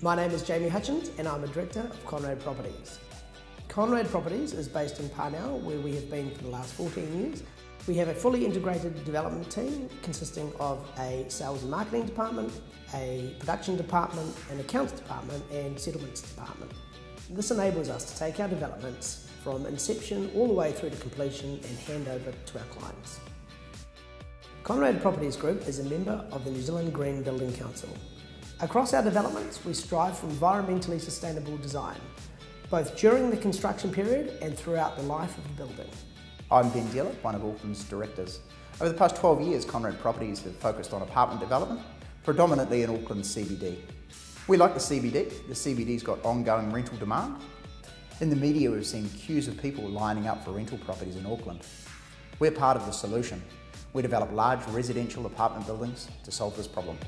My name is Jamie Hutchins and I'm a Director of Conrad Properties. Conrad Properties is based in Parnell where we have been for the last 14 years. We have a fully integrated development team consisting of a sales and marketing department, a production department, an accounts department and settlements department. This enables us to take our developments from inception all the way through to completion and hand over to our clients. Conrad Properties Group is a member of the New Zealand Green Building Council. Across our developments, we strive for environmentally sustainable design, both during the construction period and throughout the life of the building. I'm Ben Dillett, one of Auckland's directors. Over the past 12 years, Conrad Properties have focused on apartment development, predominantly in Auckland's CBD. We like the CBD. The CBD's got ongoing rental demand. In the media, we've seen queues of people lining up for rental properties in Auckland. We're part of the solution. We develop large residential apartment buildings to solve this problem.